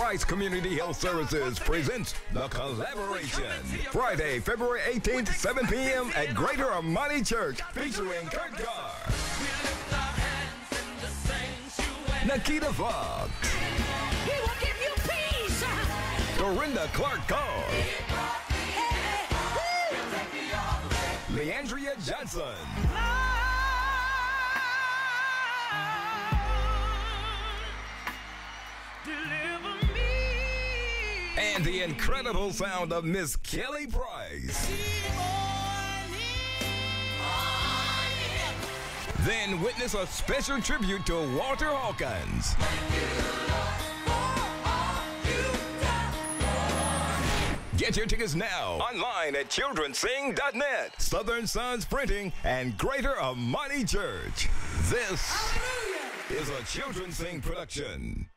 Christ Community Health Services presents The Collaboration. Friday, February 18th, 7 p.m. at Greater Imani Church, featuring Kurt Carr, Nikita Fox, He will give you peace. Dorinda Clark Cole, Le'Andria Johnson, and the incredible sound of Miss Kelly Price. Then witness a special tribute to Walter Hawkins. Get your tickets now online at childrensing.net, Southern Sons Printing, and Greater Imani Church. This is a Children Sing production.